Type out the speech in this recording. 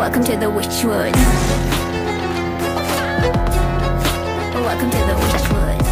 Welcome to the Witchwood. Welcome to the Witchwood.